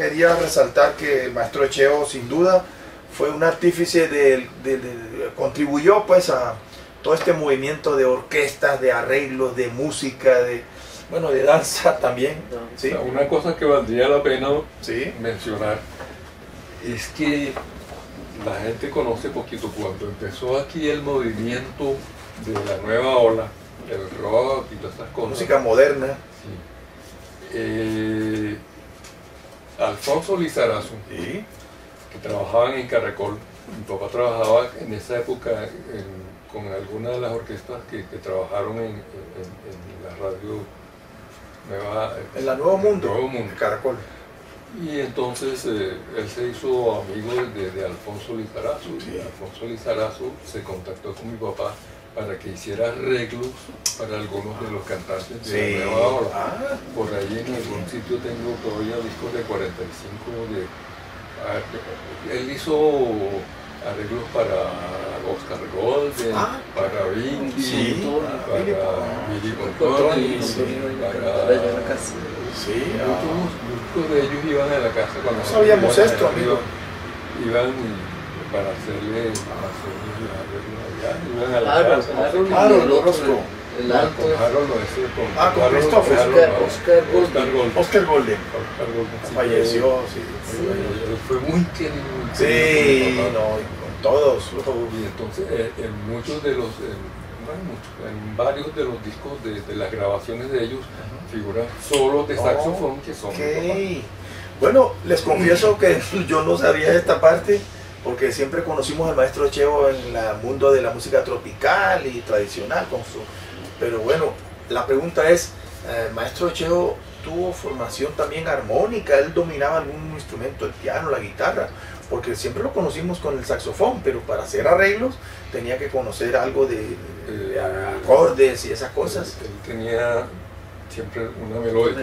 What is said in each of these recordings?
quería resaltar que el maestro Echeo sin duda fue un artífice del, del- del- contribuyó pues a todo este movimiento de orquestas, de arreglos, de música, de bueno, de danza también. Sí, una cosa que valdría la pena sí, mencionar es que la gente conoce poquito cuando empezó aquí el movimiento de la nueva ola, el rock y todas estas cosas. música moderna. Sí. Eh, Alfonso Lizarazo, Sí, que trabajaban en Caracol, mi papá trabajaba en esa época en- con algunas de las orquestas que, que trabajaron en, en- en la radio Nueva, en la Nuevo Mundo, Nuevo Mundo. Caracol. Y entonces eh, él se hizo amigo de, de Alfonso Lizarazo. Sí. Y Alfonso Lizarazo se contactó con mi papá para que hiciera arreglos para algunos de los cantantes de Sí. la nueva ola. Ah, Por ahí en algún sitio tengo todavía discos de 45 de... ah, Él hizo arreglos para Oscar Golden, Ah. para Vindy, Sí. para Billy Billy sí. para... sí, ah. Muchos, muchos de ellos iban a la casa cuando No sabíamos esto, amigo. Iban y- para hacerle, hacerle el arreglo allá, la Harold, Orozco. el alto, Harold, Ah, con Christopher. Oscar- Golden. Oscar Golden. Oscar Golden Oscar Golden, sí, falleció, sí. fue- muy querido. Sí, no, y con todos. Y entonces eh, en muchos de los, en, varios de los discos de, de las grabaciones de ellos figuran solos de saxofón que son de mi papá. Ok. Bueno, les confieso que yo no sabía esta parte porque siempre conocimos al maestro Cheo en el mundo de la música tropical y tradicional. Con su, pero bueno, la pregunta es, eh, ¿el maestro Cheo tuvo formación también armónica? ¿Él dominaba algún instrumento, el piano, la guitarra? Porque siempre lo conocimos con el saxofón, pero para hacer arreglos tenía que conocer algo de, de acordes y esas cosas. Siempre una melódica.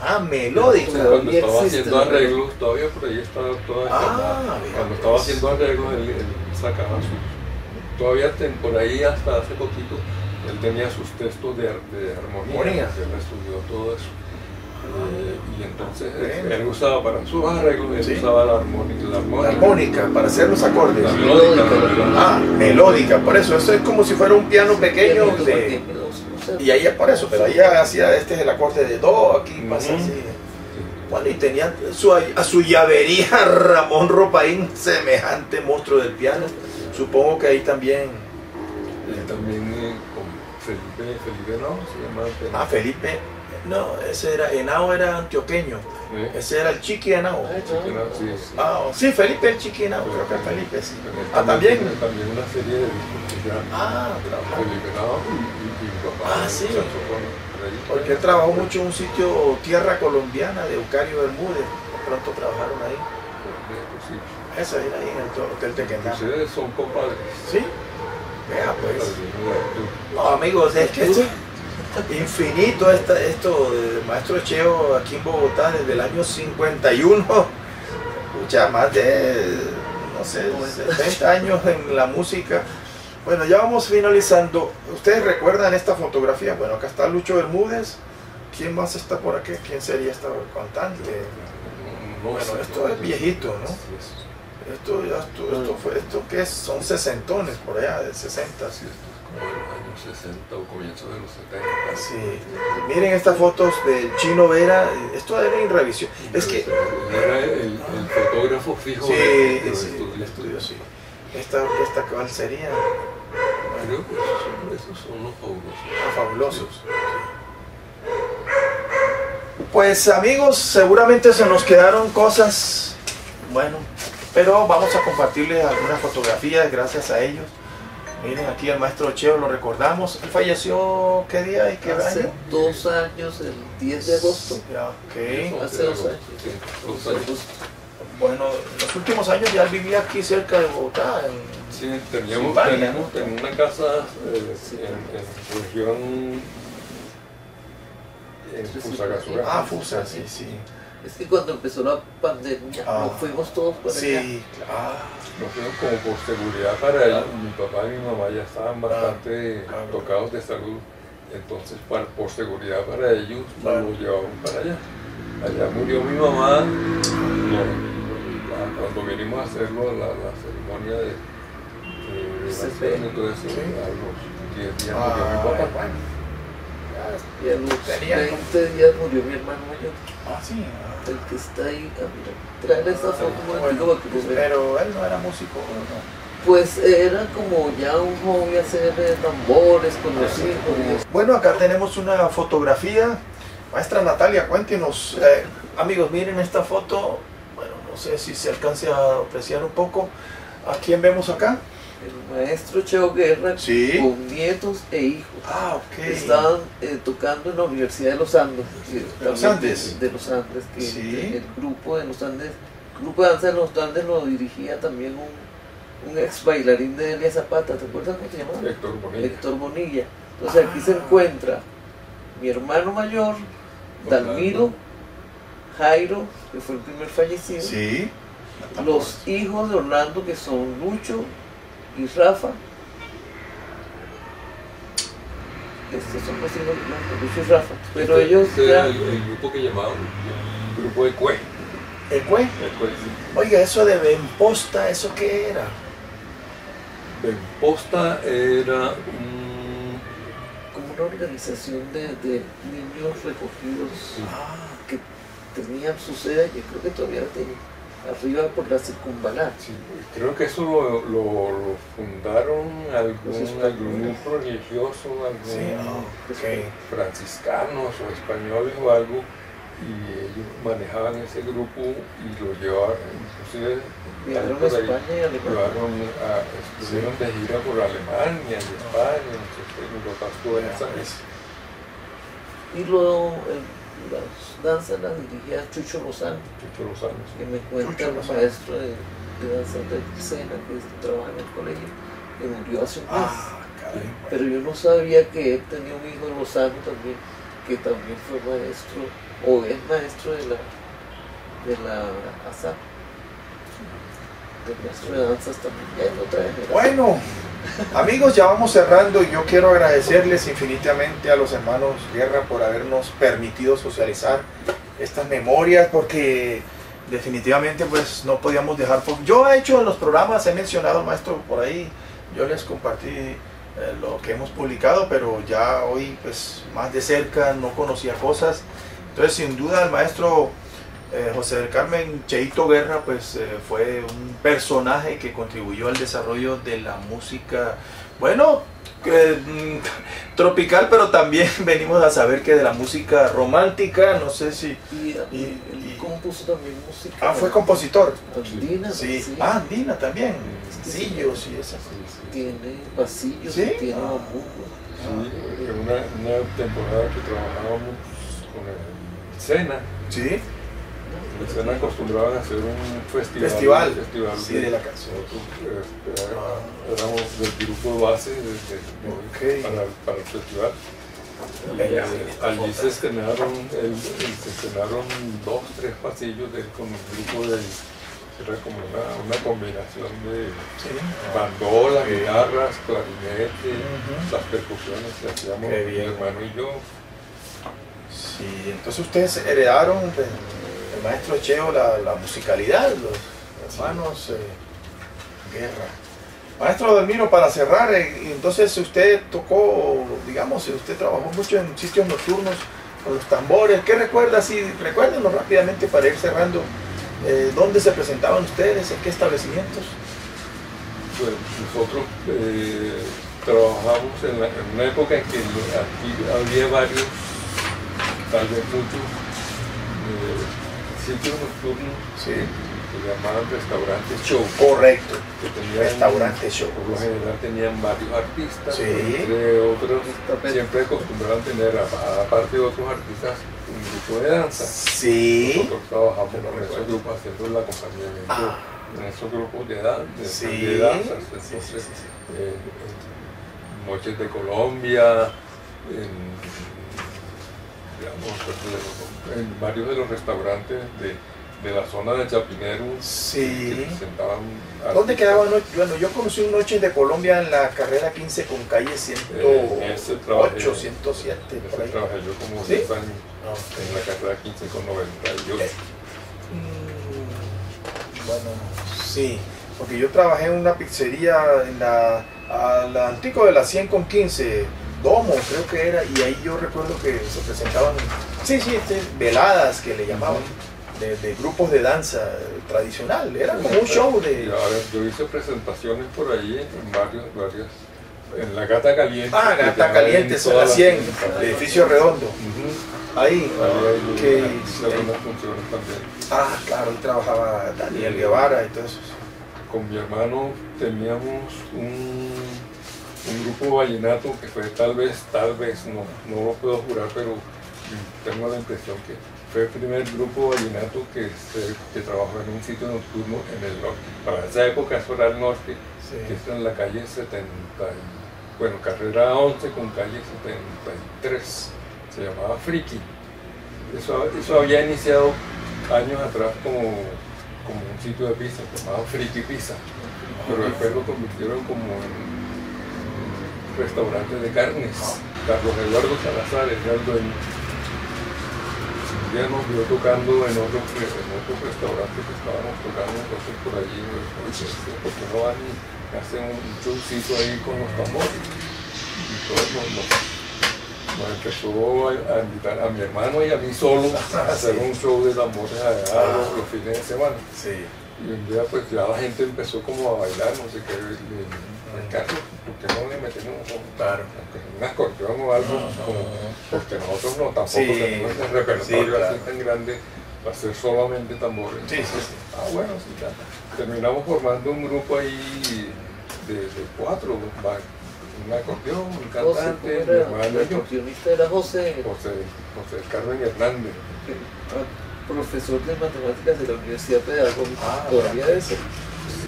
Ah, melódica. Cuando estaba existe, haciendo arreglos, todavía por ahí está toda esta Ah, Cuando estaba pues. haciendo arreglos, él, él sacaba sus. Todavía ten- por ahí hasta hace poquito, él tenía sus textos de, de armonía. Él estudió todo eso. Eh, y entonces él, usaba para sus arreglos, él Sí. usaba la armónica. La La armónica, para hacer los acordes. La melódica. Melódica, la melódica. Ah, melódica, por eso, eso es como si fuera un piano pequeño de. Y ahí es por eso, pero ahí hacía este es el acorde de do, aquí pasa Ujú. así. Bueno, y tenía su, a su llavería Ramón Ropaín, semejante monstruo del piano. Supongo que ahí también. Y también eh, con Felipe, Felipe no, se llama. Ah, Felipe. No, ese era, Henao era antioqueño. Eh, Ese era el Chiqui Henao. Ay, sí, sí. Ah, sí, Felipe el Chiqui Henao, creo que es Felipe, sí. Ah, también. También una serie de discos que Ah, trabajó. Felipe mi papá. Ah, sí. Porque él trabajó mucho en un sitio Tierra Colombiana de Eucario Bermúdez. De pronto trabajaron ahí. Sí. Esa era ahí en el Hotel Tequendama. Ustedes son compadres. ¿Sí? Vea pues. No, amigos, es que esto es infinito esta, esto del maestro Cheo aquí en Bogotá desde el año 51. Mucha más de, no sé, 70 años en la música. Bueno, ya vamos finalizando. ¿Ustedes recuerdan esta fotografía? Bueno, acá está Lucho Bermúdez. ¿Quién más está por aquí? ¿Quién sería esta cantante? No Bueno, esto es viejito, ¿no? Esto, ya esto, esto fue, esto que es, son sesentones por allá, de 60. sí, esto es como de los años 60 o comienzos de los 70. Sí. Miren estas fotos del Chino Vera, esto era en revisión. Es que, Era el, el fotógrafo fijo sí, de, de sí, el estudios. estudio, sí. Esta orquesta, ¿cuál sería? Creo que esos son, esos son los fabulosos. Ah, fabulosos. Pues amigos, seguramente se nos quedaron cosas, bueno, pero vamos a compartirles algunas fotografías gracias a ellos. Miren aquí el maestro Cheo, lo recordamos. Él falleció, ¿qué día y qué Hace año? dos años, el 10 de agosto. Ya, ok. Hace dos. Sí, años. Bueno, en los últimos años ya él vivía aquí cerca de Bogotá. en- Sí, teníamos, ¿no? en una casa eh, Sí. en, en región en Sí, sí. Fusagasugá. Ah, Fusa, sí, sí. Es que cuando empezó la pandemia, Ah. nos fuimos todos por allá. Sí, ah, Nos fuimos como por seguridad para ellos. Mi papá y mi mamá ya estaban bastante claro. tocados de salud. Entonces, para- por seguridad para ellos, Claro. nos lo llevaron para allá. Allá murió mi mamá No, cuando vinimos a hacerlo, la, la ceremonia de Se nacimiento y a los 10 días Ah, murió mi papá. bueno. Y a los Tenía 20 días murió mi hermano mayor, Ah, sí. el que está ahí. Ah, mira, trae esa foto Bueno, pero él no era músico, ¿no? Pues era como ya un hobby hacer eh, tambores con los hijos. Bueno, acá tenemos una fotografía. Maestra Natalia, cuéntenos. Eh, amigos, miren esta foto. Bueno, no sé si se alcance a apreciar un poco. ¿A quién vemos acá? El maestro Cheo Guerra Sí. con nietos e hijos. Ah, ok. Estaban eh, tocando en la Universidad de los Andes. ¿De los también Andes? De, los Andes, que Sí. el grupo de los Andes, el grupo de danza de los Andes lo dirigía también un, un ex bailarín de Elia Zapata, ¿te acuerdas cómo se llamaba? Héctor Bonilla. Héctor Bonilla. Entonces aquí se Ah. encuentra mi hermano mayor, Dalmiro, Jairo, que fue el primer fallecido, Sí. los hijos de Orlando, que son Lucho y Rafa. Estos son los Rafa. Pero Este- ellos este ya... el, el grupo que llamaban el grupo de Cue. ¿El cue? El Cue, sí. Oiga, eso de Bemposta, ¿eso qué era? Posta era un como una organización de, de niños recogidos Ah, que tenían su sede, que creo que todavía la tienen, arriba por la circunvalar. Sí, creo que eso lo, lo, lo fundaron algún, algún grupo religioso, algún sí, franciscanos o españoles o algo, y ellos manejaban ese grupo y lo llevaron, inclusive Viajaron a España y Alemania. llevaron a, estuvieron de gira por Alemania y España, mi papá estuvo en esa vez. Y luego eh, las danzas las dirigía Chucho Lozano, Chucho Lozano, sí. que me cuenta Chucho el maestro de, de danza de Sena, que trabaja en el colegio, que murió hace un mes. Ah. Pero yo no sabía que él tenía un hijo Lozano también, que también fue maestro, o es maestro de la, de la ASAP, del maestro de danzas también, ya en otra generación. Bueno, amigos, ya vamos cerrando y yo quiero agradecerles infinitamente a los hermanos Guerra por habernos permitido socializar estas memorias porque definitivamente pues no podíamos dejar por... Yo he hecho en los programas, he mencionado maestro por ahí, yo les compartí eh, lo que hemos publicado, pero ya hoy pues más de cerca no conocía cosas. Entonces sin duda el maestro eh, José del Carmen Cheito Guerra pues eh, fue un personaje que contribuyó al desarrollo de la música, bueno, mm, tropical, pero también venimos a saber que de la música romántica, no sé si... Y, Y- él y- compuso también música. Ah, fue compositor. andina, Sí. sí. Ah, Andina también. Sí, sí. Sillos y esas. Sí, sí. Tiene pasillos, ¿Sí? tiene Ah. Sí, en una, una temporada que trabajábamos con el Sena, Sí, el Sena acostumbraban a hacer un festival. Festival. Sí, de la canción. Nosotros este, era- éramos del grupo base de- de- de- para, para el festival. Eh, allí se estrenaron, el- el- se estrenaron dos, tres pasillos de, con un grupo de, era como una, una combinación de sí. bandolas, guitarras, clarinete, las percusiones que hacíamos mi hermano y yo. Sí, entonces ustedes heredaron del el maestro Cheo la, musicalidad, los hermanos eh, Guerra. Maestro Delmiro, para cerrar, eh, entonces usted tocó, digamos, usted trabajó mucho en sitios nocturnos con los tambores. ¿Qué recuerda? Sí, recuérdenos rápidamente para ir cerrando. eh, ¿Dónde se presentaban ustedes? ¿En qué establecimientos? Pues nosotros eh, trabajamos en, en una época en que aquí había varios, tal vez muchos, eh, sitios nocturnos Sí, que llamaban restaurantes show, correcto. que tenían, Restaurante show. por lo general tenían varios artistas, Sí. entre otros, siempre acostumbraban tener, aparte de otros artistas, un grupo de danza. Sí. Nosotros trabajamos con esos grupos haciendo el acompañamiento Ah. en esos grupos de, dan de, Sí. de danzas. Entonces, eh, en Noches de Colombia, en, digamos, en varios de los restaurantes de, de la zona de Chapinero que Sí. presentaban. ¿Dónde artistas. quedaba Noche? Bueno, yo conocí un Noches de Colombia en la carrera 15 con calle Eh, ese trabajé. 108, 107, por ahí. trabajé yo como ¿Sí? 10 años Ah, en la carrera 15 con 98. Mm, Bueno, sí, porque yo trabajé en una pizzería en la, a la Antico de la 100 con 15, Domo creo que era, y ahí yo recuerdo que se presentaban, sí, sí, este, veladas que le llamaban, de, de grupos de danza tradicional, era como un show de... ahora, yo hice presentaciones por ahí en varios, varias. En la Gata Caliente. Ah, Gata Caliente, las 100, presentaciones. el edificio redondo, ahí, Ahí hay que, hice algunas funciones también. ah, claro, ahí trabajaba Daniel Guevara y todo eso. Con mi hermano teníamos un, un grupo vallenato que fue tal vez, tal vez, no, no lo puedo jurar, pero tengo la impresión que fue el primer grupo vallenato que, se- que trabajó en un sitio nocturno en el norte. Para esa época eso era el norte, Sí. que está en la calle 70, y- bueno, carrera 11 con calle 73, se llamaba Friki. Eso, eso había iniciado años atrás como, como un sitio de pizza, se llamaba Friki Pizza, pero después lo convirtieron como en restaurante de carnes. Carlos Eduardo Salazar el. Un día nos vio tocando en otro, en otro restaurante que estábamos tocando, entonces por allí, pues, ¿por qué no van y hacen un showcito ahí con los tambores? Y todos nos, nos, nos empezó a, a invitar a mi hermano y a mí solo a hacer un show de tambores allá los, los fines de semana. Sí. Y un día pues ya la gente empezó como a bailar, no sé qué, y le dije, Carlos, ¿por qué no le metemos un, Claro. un acordeón o algo? Como, porque nosotros no, tampoco Sí, tenemos el sí, repertorio claro. así tan grande para hacer solamente tambores. Sí, sí, sí. Ah, bueno, sí, ya. Terminamos formando un grupo ahí de, de cuatro, un acordeón, un José, ¿cómo cantante, mi era? hermano El acordeonista era José, José, José Carmen Hernández. ah, profesor de matemáticas de la Universidad Pedagógica. Ah, Todavía es.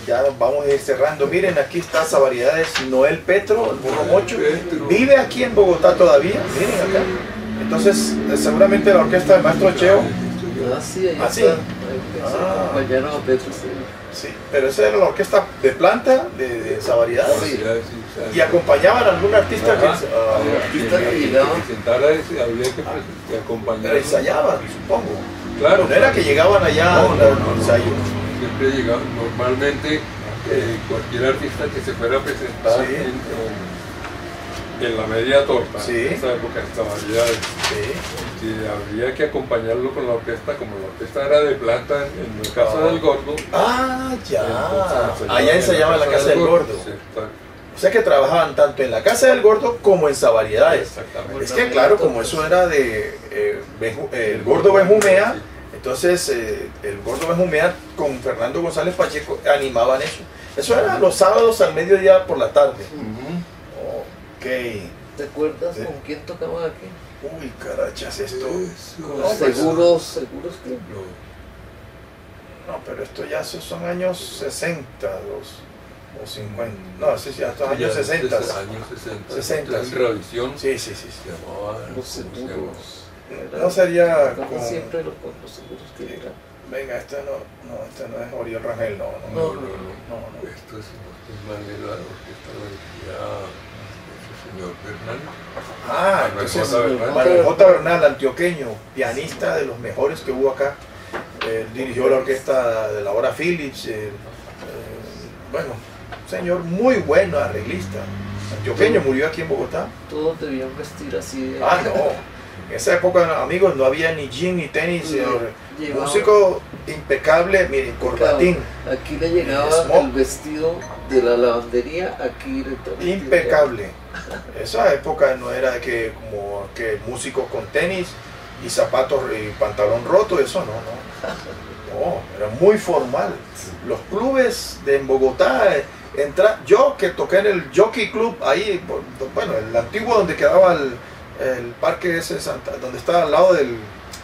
Ya vamos a ir cerrando. Miren, aquí está esa variedades Noel Petro, el burro mocho. Vive aquí en Bogotá todavía. Miren acá. Entonces, eh, seguramente la orquesta del maestro Cheo. Ah, sí, ahí Ah, sí. está. Ah. acompañaron a Petro, sí. Sí, pero esa era la orquesta de planta de, de esa variedad. Sí. Y acompañaban a algún artista que ah, artista que llegaba. presentara ese, había que, pre- que acompañar. pero ensayaban, supongo. Claro, No era que llegaban allá No, no, al no, no. ensayo. Siempre llegaba, normalmente eh, cualquier artista que se fuera a presentar Sí. en, en- en la media torta, Sí. en esa época, esta variedad, Sí. que habría que acompañarlo con la orquesta, como la orquesta era de planta en, en la casa Ah. del gordo. Ah, ya. entonces Allá ensayaban en la casa del gordo. O sea que trabajaban tanto en la casa del gordo como en Variedades. Exactamente. Es que claro, como eso era de eh, eh, el gordo Benjumea, entonces eh, el gordo Benjumea con Fernando González Pacheco animaban eso. Eso era los sábados al mediodía por la tarde. Ujú. Ok. ¿Te acuerdas Sí. con quién tocaban aquí? Uy, carachas, esto. Eso. No, seguros, seguros que. No, pero esto ya son años 60 los, o 50. No, sí, sí, hasta años Ya, 60. Años 60. 60, En sí. revisión Sí, sí, sí. sí. se llamaba. Los ¿cómo se llama? seguros. No sería como. siempre los, seguros que Sí. eran. Venga, este no, no, este no es Oriol Rangel, no, no, No, no. no, no. no, no. Esto es manera de orquesta lo dirigía ese señor Bernal. Ah, Manuel entonces J. Bernal. Manuel J. Bernal, antioqueño, pianista de los mejores que hubo acá. Él dirigió la orquesta de la hora Phillips. eh, eh, bueno, señor muy bueno arreglista. Antioqueño, murió aquí en Bogotá. Todos debían vestir así de. Ah, no. En esa época, amigos, no había ni jean ni tenis. eh, Llevaban- músico impecable, miren, corbatín. Aquí le llegaba el vestido de la lavandería, aquí impecable. Esa época no era que como que músicos con tenis y zapatos y pantalón roto, eso no, no. No, era muy formal. Los clubes de en Bogotá, entra, yo que toqué en el Jockey Club, ahí, bueno, el antiguo donde quedaba el, el parque ese, Santa- donde estaba al lado del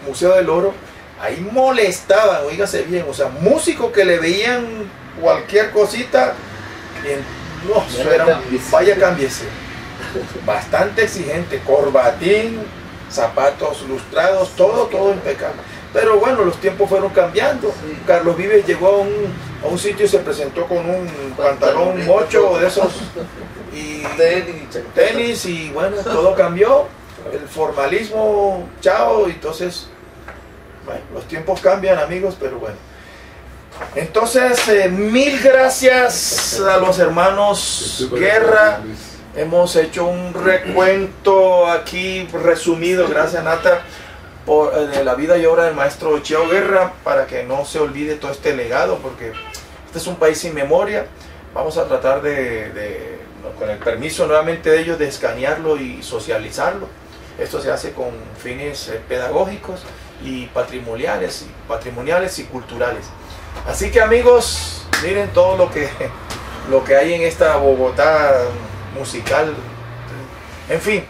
Museo del Oro, ahí molestaban, oígase bien, o sea, músicos que le veían cualquier cosita, y no, eso era- cámbiese. vaya cámbiese. Bastante exigente, corbatín, zapatos lustrados, todo, todo impecable. Pero bueno, los tiempos fueron cambiando. Sí. Carlos Vives llegó a un, a un sitio y se presentó con un pantalón mocho de esos y tenis y bueno, todo cambió. El formalismo, chao, y entonces, bueno, los tiempos cambian amigos, pero bueno. Entonces, eh, mil gracias a los hermanos Guerra. Hemos hecho un recuento aquí resumido, gracias Nata, por, eh, de la vida y obra del maestro Cheo Guerra, para que no se olvide todo este legado, porque este es un país sin memoria. Vamos a tratar de, de, con el permiso nuevamente de ellos, de escanearlo y socializarlo. Esto se hace con fines eh, pedagógicos y patrimoniales, patrimoniales y culturales. Así que amigos, miren todo lo que, lo que hay en esta Bogotá musical. En fin,